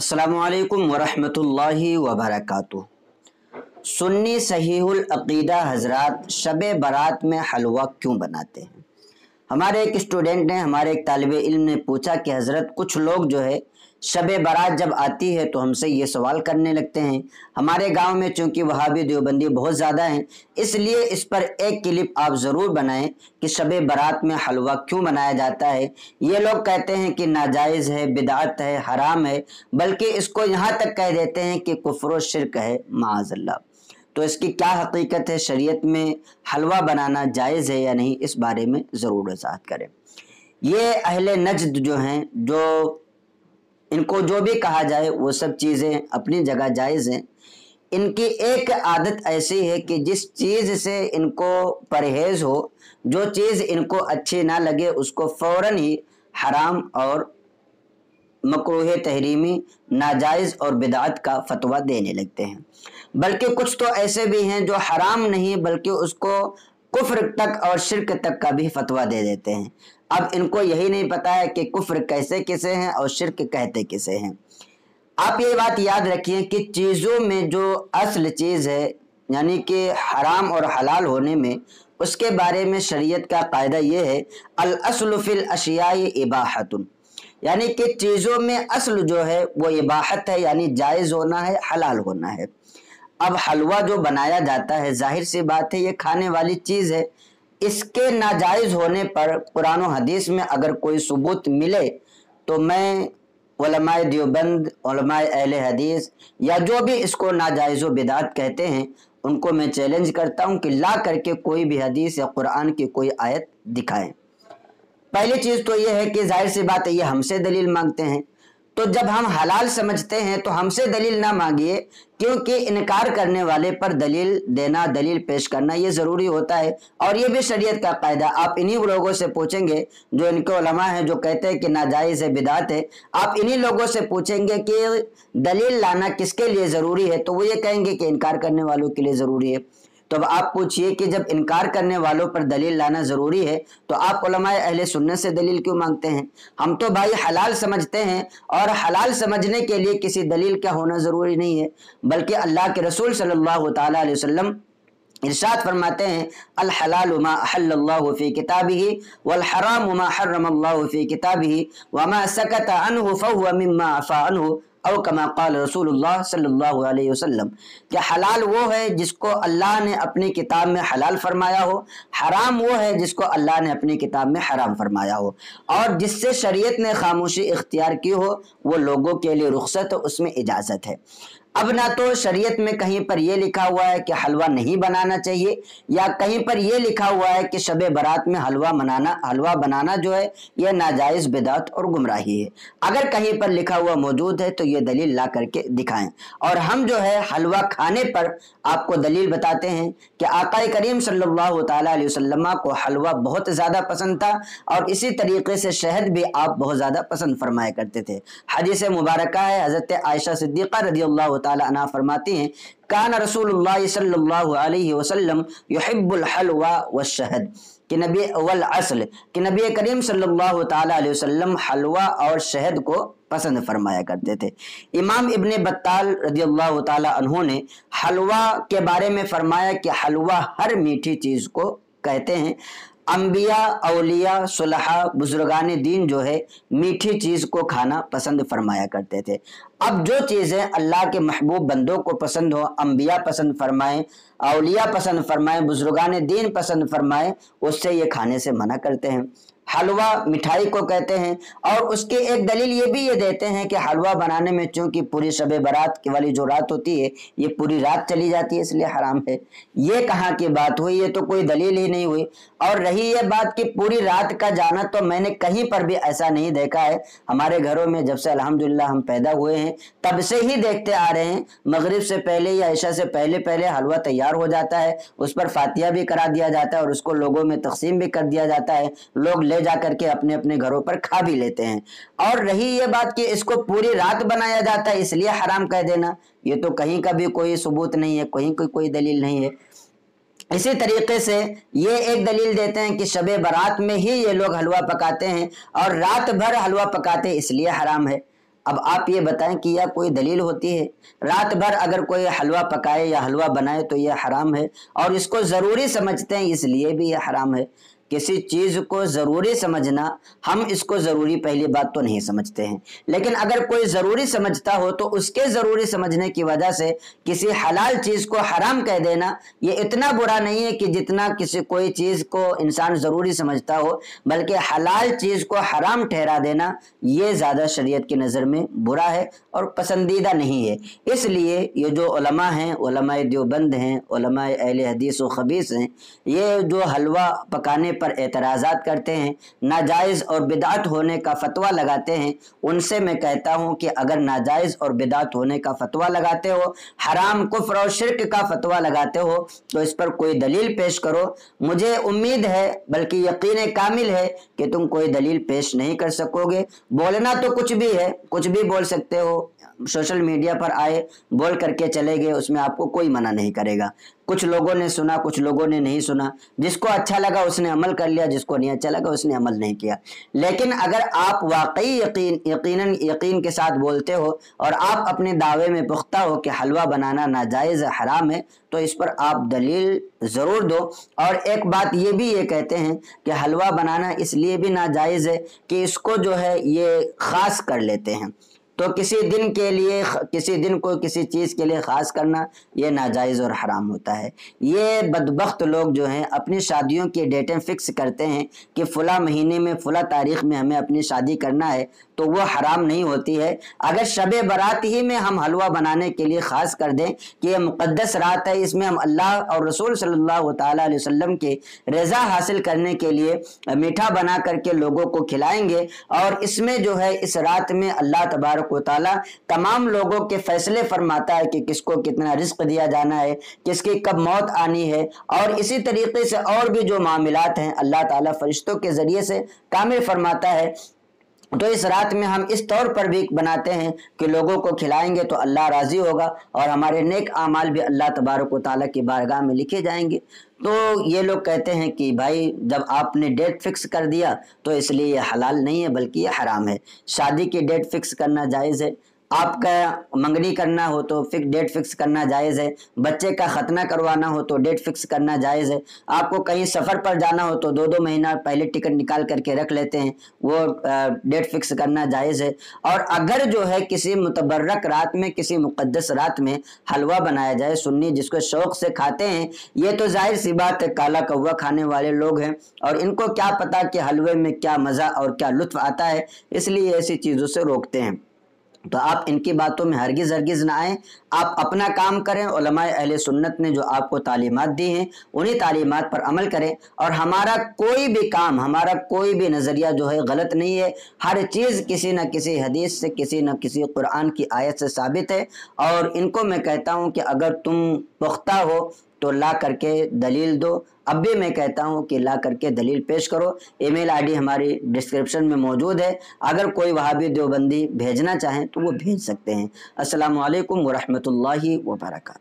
असलकम वरहमतुल्लाहि वबरक सुन्नी सहीहुल अकीदा हजरात शब बारात में हलवा क्यों बनाते हैं? हमारे एक स्टूडेंट ने हमारे एक तालब इल्म ने पूछा कि हज़रत कुछ लोग जो है शब बारात जब आती है तो हमसे ये सवाल करने लगते हैं, हमारे गाँव में चूँकि वहाबी देवबंदी बहुत ज़्यादा हैं, इसलिए इस पर एक क्लिप आप ज़रूर बनाएँ कि शब बारात में हलवा क्यों बनाया जाता है। ये लोग कहते हैं कि नाजायज़ है, बिदात है, हराम है, बल्कि इसको यहाँ तक कह देते हैं कि कुफर शिरक है माजल्ला तो इसकी क्या हकीकत है? शरीयत में हलवा बनाना जायज़ है या नहीं? इस बारे में ज़रूर वजाहत करें। ये अहले नजद जो हैं, जो इनको जो भी कहा जाए, वो सब चीज़ें अपनी जगह जायज़ हैं। इनकी एक आदत ऐसी है कि जिस चीज़ से इनको परहेज़ हो, जो चीज़ इनको अच्छी ना लगे, उसको फ़ौर ही हराम और मकरूह तहरीमी, नाजायज़ और बिदात का फतवा देने लगते हैं। बल्कि कुछ तो ऐसे भी हैं जो हराम नहीं, बल्कि उसको कुफ्र तक और शिरक तक का भी फतवा दे देते हैं। अब इनको यही नहीं पता है कि कुफ्र कैसे किसे हैं और शिरक कहते किसे हैं। आप ये बात याद रखिए कि चीज़ों में जो असल चीज़ है, यानी कि हराम और हलाल होने में, उसके बारे में शरीयत का कायदा ये है, अल असलफिल अशियाई इबाहतुन। यानी कि चीज़ों में असल जो है, वो इबाहत है, यानी जायज़ होना है, हलाल होना है। अब हलवा जो बनाया जाता है, ज़ाहिर सी बात है, ये खाने वाली चीज़ है। इसके नाजायज़ होने पर कुरान हदीस में अगर कोई सबूत मिले तो मैं उलमाए देवबंद उलमाए अहल हदीस या जो भी इसको नाजायज़ बिदात कहते हैं, उनको मैं चैलेंज करता हूँ कि ला करके कोई भी हदीस या कुरान की कोई आयत दिखाएँ। पहली चीज़ तो यह है कि ज़ाहिर सी बात है, ये हमसे दलील मांगते हैं। तो जब हम हलाल समझते हैं तो हमसे दलील ना मांगिए, क्योंकि इनकार करने वाले पर दलील देना, दलील पेश करना, ये ज़रूरी होता है। और ये भी शरीयत का कायदा। आप इन्हीं लोगों से पूछेंगे, जो इनके उलमा हैं, जो कहते हैं कि नाजायज़ है, बिदात है, आप इन्हीं लोगों से पूछेंगे कि दलील लाना किसके लिए ज़रूरी है? तो वो ये कहेंगे कि इनकार करने वालों के लिए ज़रूरी है। तो अब आप पूछिए कि जब इनकार करने वालों पर दलील लाना ज़रूरी है तो आप अहले सुनने से दलील क्यों मांगते हैं? हम तो भाई हलाल समझते हैं, और हलाल समझने के लिए किसी दलील का होना ज़रूरी नहीं है, बल्कि अल्लाह के रसूल सल्लल्लाहु अलैहि वसल्लम इरशाद फरमाते हैं अल हलाल मा फ़ी किताबिही वल हराम मा हर्रम फ़ी किताबिही वमा सकत अनहु, फहुव मिम्मा अफा अनहु। और कमा कल रसूलुल्लाह सल्लल्लाहु अलैहि वसल्लम कि हलाल वो है जिसको अल्लाह ने अपनी किताब में हलाल फरमाया हो? हराम वो है जिसको अल्लाह ने अपनी किताब में हराम फरमाया हो? और जिससे शरीयत ने खामोशी इख्तियार की हो, वो लोगों के लिए रुख्सत, उसमें इजाज़त है। अब ना तो शरीयत में कहीं पर यह लिखा हुआ है कि हलवा नहीं बनाना चाहिए, या कहीं पर यह लिखा हुआ है कि शब बारात में हलवा बनाना हलवा बनाना जो है, यह नाजायज़ बिदात और गुमराही है। अगर कहीं पर लिखा हुआ मौजूद है तो ये दलील ला करके दिखाएँ। और हम जो है, हलवा खाने पर आपको दलील बताते हैं कि आका करीम सल्लल्लाहु अलैहि वसल्लम को हलवा बहुत ज़्यादा पसंद था, और इसी तरीके से शहद भी आप बहुत ज़्यादा पसंद फरमाया करते थे। हदीस मुबारक है, हज़रत आयशा सिद्दीक़ा रदी अल्लाह तला फरमाती हैं, कान रसूल वसल्लम व शहद कि नबी वल असल, कि नबी करीम सल्लल्लाहु अलैहि वसल्लम हलवा और शहद को पसंद फरमाया करते थे। इमाम इब्ने बत्ताल रज़ी अल्लाह ने हलवा के बारे में फरमाया कि हलवा हर मीठी चीज़ को कहते हैं। अम्बिया अलिया सुलह बुजुर्गान दीन जो है, मीठी चीज़ को खाना पसंद फरमाया करते थे। अब जो चीज़ें अल्लाह के महबूब बंदों को पसंद हो अम्बिया पसंद फरमाएँ अलिया पसंद फरमाएँ, बुजुर्गान दीन पसंद फरमाएँ, उससे ये खाने से मना करते हैं। हलवा मिठाई को कहते हैं और उसकी एक दलील ये भी ये देते हैं कि हलवा बनाने में चूँकि पूरी शब बारात वाली जो रात होती है, ये पूरी रात चली जाती है, इसलिए हराम है। ये कहाँ की बात हुई? ये तो कोई दलील ही नहीं हुई। और रही ये बात कि पूरी रात का जाना तो मैंने कहीं पर भी ऐसा नहीं देखा है। हमारे घरों में जब से अलहमदिल्ला हम पैदा हुए हैं, तब से ही देखते आ रहे हैं। मगरब से पहले या ऐशा से पहले पहले हलवा तैयार हो जाता है। उस पर फातिया भी करा दिया जाता है और उसको लोगों में तकसीम भी कर दिया जाता है। लोग ले जा करके अपने अपने घरों पर खा भी लेते हैं। और रही ये बात कि इसको पूरी रात बनाया जाता है, इसलिए हराम कह देना। ये तो कहीं का भी कोई सबूत नहीं है, कहीं कोई कोई दलील नहीं है। इसी तरीके से ये एक दलील देते हैं कि शब बारात में ही ये लोग हलवा पकाते हैं और रात भर हलवा पकाते इसलिए हराम है। अब आप ये बताएँ कि यह कोई दलील होती है? रात भर अगर कोई हलवा पकाए या हलवा बनाए तो यह हराम है और इसको ज़रूरी समझते हैं, इसलिए भी यह हराम है। किसी चीज़ को ज़रूरी समझना, हम इसको ज़रूरी पहली बात तो नहीं समझते हैं। लेकिन अगर कोई ज़रूरी समझता हो तो उसके ज़रूरी समझने की वजह से किसी हलाल चीज़ को हराम कह देना, ये इतना बुरा नहीं है कि जितना किसी कोई चीज़ को इंसान ज़रूरी समझता हो, बल्कि हलाल चीज़ को हराम ठहरा देना, ये ज़्यादा शरीयत की नज़र में बुरा है और पसंदीदा नहीं है। इसलिए ये जो उलमा हैं उलमा देवबंद हैं उलमा अहल हदीस व खबीस हैं, ये जो हलवा पकाने पर एतराज़ात करते हैं, नाजायज़ और बिदात होने का फतवा लगाते हैं, उनसे मैं कहता हूँ कि अगर नाजायज़ और बिदात होने का फतवा लगाते हो, हराम, कुफ्र और शिरक का फतवा लगाते हो तो इस पर कोई दलील पेश करो। मुझे उम्मीद है, बल्कि यकीन कामिल है कि तुम कोई दलील पेश नहीं कर सकोगे। बोलना तो कुछ भी है, कुछ भी बोल सकते हो। सोशल मीडिया पर आए, बोल करके चले गए, उसमें आपको कोई मना नहीं करेगा। कुछ लोगों ने सुना, कुछ लोगों ने नहीं सुना। जिसको अच्छा लगा उसने अमल कर लिया, जिसको नहीं अच्छा लगा उसने अमल नहीं किया। लेकिन अगर आप वाकई यकीन, यकीनन, यकीन के साथ बोलते हो और आप अपने दावे में पुख्ता हो कि हलवा बनाना नाजायज़ हराम है तो इस पर आप दलील ज़रूर दो। और एक बात ये भी ये कहते हैं कि हलवा बनाना इसलिए भी नाजायज़ है कि इसको जो है ये ख़ास कर लेते हैं। तो किसी दिन के लिए, किसी दिन को किसी चीज़ के लिए ख़ास करना, ये नाजायज़ और हराम होता है। ये बदबख्त लोग जो हैं, अपनी शादियों की डेटें फिक्स करते हैं कि फ़ुला महीने में, फ़ुला तारीख में हमें अपनी शादी करना है तो वो हराम नहीं होती है। अगर शब बारात ही में हम हलवा बनाने के लिए ख़ास कर दें कि ये मुक़दस रात है, इसमें हम अल्लाह और रसूल सल्लल्लाहु अलैहि वसल्लम के रज़ा हासिल करने के लिए मीठा बना करके लोगों को खिलाएँगे और इसमें जो है, इस रात में अल्लाह तबारक ताला तमाम लोगों के फैसले फरमाता है कि किसको कितना रिस्क दिया जाना है, किसकी कब मौत आनी है और इसी तरीके से और भी जो मामलात हैं, अल्लाह ताला फरिश्तों के ज़रिए से कामिल फरमाता है। तो इस रात में हम इस तौर पर भी बनाते हैं कि लोगों को खिलाएँगे तो अल्लाह राज़ी होगा और हमारे नेक आमाल भी अल्लाह तबारक ताली की बारगाह में लिखे जाएँगे। तो ये लोग कहते हैं कि भाई, जब आपने डेट फिक्स कर दिया तो इसलिए ये हलाल नहीं है, बल्कि ये हराम है। शादी की डेट फिक्स करना जायज़ है। आपका मंगनी करना हो तो फिक्स डेट फिक्स करना जायज़ है। बच्चे का ख़तना करवाना हो तो डेट फिक्स करना जायज़ है। आपको कहीं सफ़र पर जाना हो तो दो दो महीना पहले टिकट निकाल करके रख लेते हैं। वो डेट फिक्स करना जायज़ है। और अगर जो है किसी मुतबरक रात में, किसी मुक़दस रात में हलवा बनाया जाए सुन्नी, जिसको शौक़ से खाते हैं, ये तो ज़ाहिर सी बात है, काला कौवा खाने वाले लोग हैं। और इनको क्या पता कि हलवे में क्या मज़ा और क्या लुत्फ़ आता है। इसलिए ऐसी चीज़ों से रोकते हैं। तो आप इनकी बातों में हरगिज़ हरगिज़ ना आए। आप अपना काम करें अहल सुन्नत ने जो आपको तालीमत दी हैं, उन्हीं तालीमत पर अमल करें। और हमारा कोई भी काम, हमारा कोई भी नज़रिया जो है गलत नहीं है। हर चीज़ किसी न किसी हदीस से, किसी न किसी कुरान की आयत से साबित है। और इनको मैं कहता हूँ कि अगर तुम पुख्ता हो तो ला करके दलील दो। अब भी मैं कहता हूँ कि ला करके दलील पेश करो। ईमेल आईडी हमारी डिस्क्रिप्शन में मौजूद है। अगर कोई वहाँ भी देवबंदी भेजना चाहें तो वो भेज सकते हैं। असलकम वरहमल वर्का